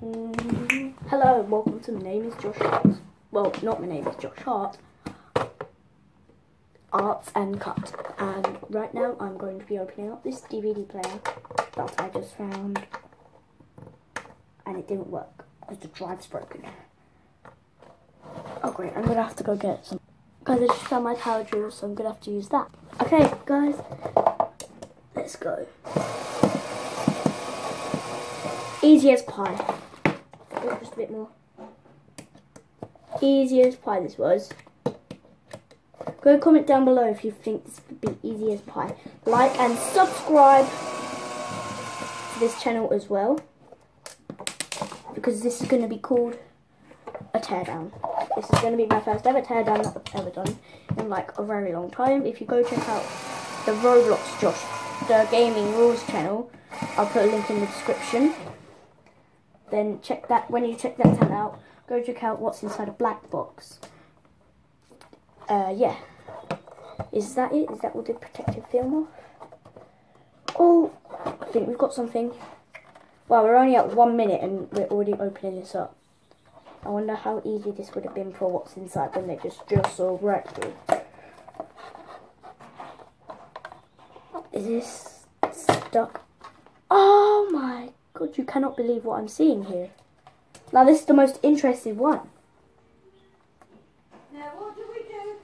Hello, welcome to My Name is Josh Hart. Well, not My Name is Josh Hart. Arts and Cut. And right now I'm going to be opening up this DVD player that I just found. And it didn't work because the drive's broken. Oh great, I'm going to have to go get some. Guys, I just found my power drill, so I'm going to have to use that. Okay, guys, let's go. Easy as pie. Oh, just a bit more. Easy as pie this was. Go comment down below if you think this would be easy as pie. Like and subscribe to this channel as well. Because this is going to be called a teardown. This is going to be my first ever teardown that I've ever done in like a very long time. If you go check out the Roblox Josh, the Gaming Rules channel, I'll put a link in the description then check that when you check that tent out go check out what's inside a black box. Uh yeah. Is that it? Is that all the protective film oh i think we've got something. Well we're only at one minute and we're already opening this up. I wonder how easy this would have been for what's inside when they just drill so right through is this stuck? Oh my God, you cannot believe what I'm seeing here. Now, this is the most interesting one. Now, what do we do?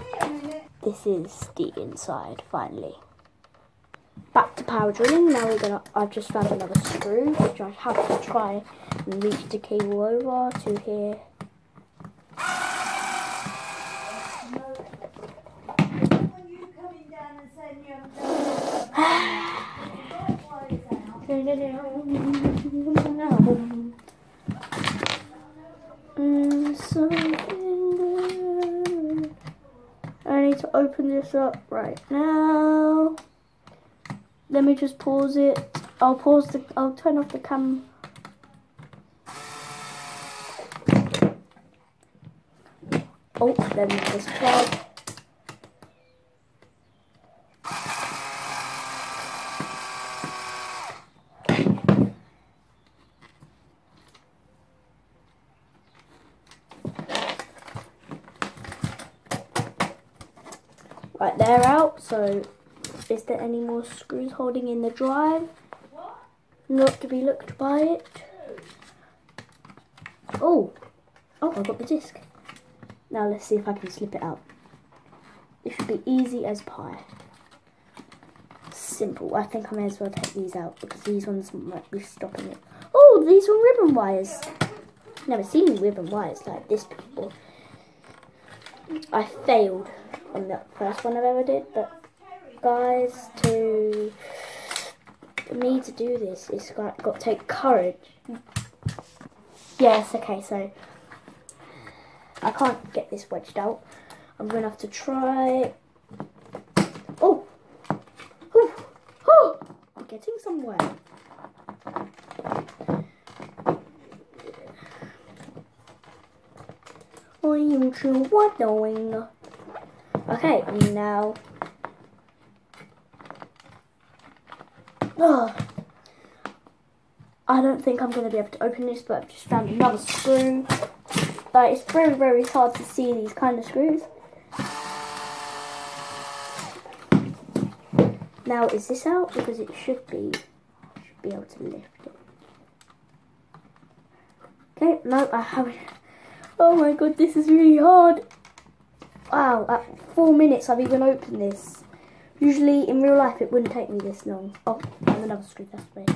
Wait a minute. This is the inside, finally. Back to power drilling. Now we're gonna. I've just found another screw, which I have to try and reach the cable over to here. I need to open this up right now. Let me just pause it. I'll pause the. I'll turn off the cam. Oh, then this plug. Right, they're out. So, is there any more screws holding in the drive? Not to be looked by it. Oh, oh, I got the disc. Now let's see if I can slip it out. It should be easy as pie. Simple. I think I may as well take these out because these ones might be stopping it. Oh, these are ribbon wires. Never seen ribbon wires like this before. I failed on the first one I've ever did, but guys, to me to do this, it's got, got to take courage. Yes, okay, so I can't get this wedged out. I'm gonna have to try. Oh, oh, oh! I'm getting somewhere. I'm sure what doing. Okay, now. Oh, I don't think I'm going to be able to open this, but I've just found another screw. But it's very, very hard to see these kind of screws. Now, is this out? Because it should be. should be able to lift it. Okay, no, I haven't. Oh my god, this is really hard. Wow, at four minutes I've even opened this. Usually in real life it wouldn't take me this long. Oh, another screw way.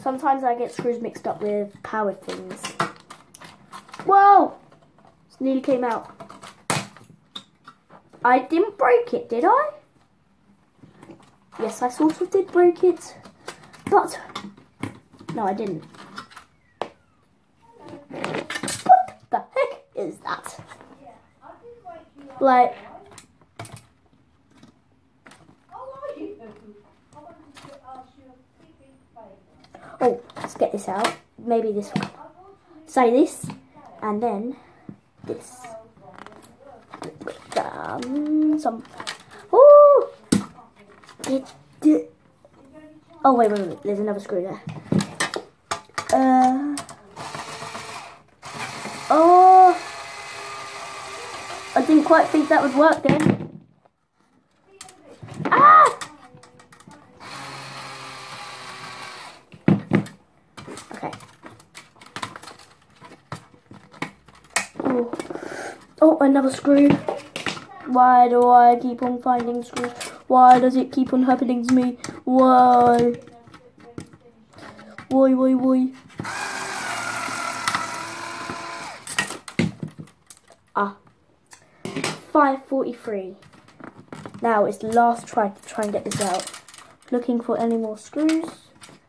Sometimes I get screws mixed up with power things. Whoa! It nearly came out. I didn't break it, did I? Yes, I sort of did break it. But, no I didn't. the heck is that? Like, oh, let's get this out. Maybe this one. Say this, and then this. Um, some. Oh, it did. Oh wait, wait, wait. There's another screw there. Uh. Oh. I didn't quite think that would work then. Ah! Okay. Oh. Oh, another screw. Why do I keep on finding screws? Why does it keep on happening to me? Why? Why, why, why? Ah. 5.43. Now it's the last try to try and get this out. Looking for any more screws.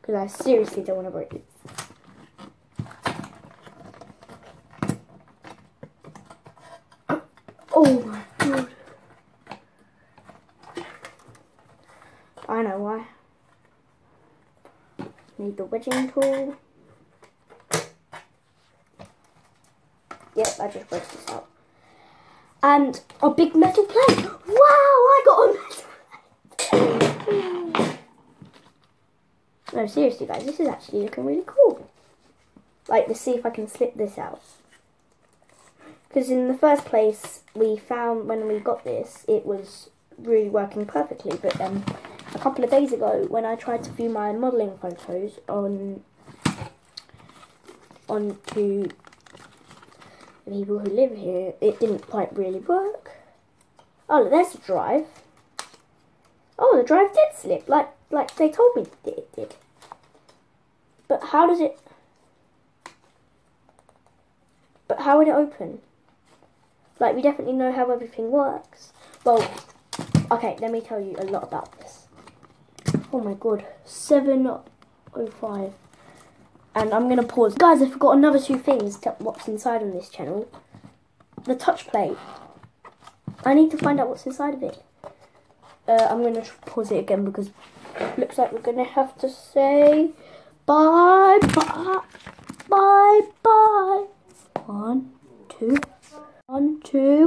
Because I seriously don't want to break it. Oh my god. I know why. Need the wedging tool. Yep, I just broke this out. And a big metal plate. Wow, I got a metal plate. no, seriously guys, this is actually looking really cool. Like, let's see if I can slip this out. Because in the first place, we found when we got this, it was really working perfectly. But um, a couple of days ago, when I tried to view my modelling photos on onto people who live here, it didn't quite really work. Oh, there's the drive. Oh, the drive did slip, like like they told me it did. But how does it? But how would it open? Like, we definitely know how everything works. Well, okay, let me tell you a lot about this. Oh my god, 7.05. And I'm going to pause. Guys, I forgot another two things to what's inside on this channel. The touch plate. I need to find out what's inside of it. Uh, I'm going to pause it again because it looks like we're going to have to say bye, bye, bye, bye. One, two, one, two,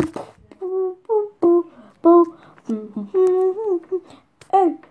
boo, boo, boo, boo. Mm-hmm. Mm-hmm. Mm-hmm.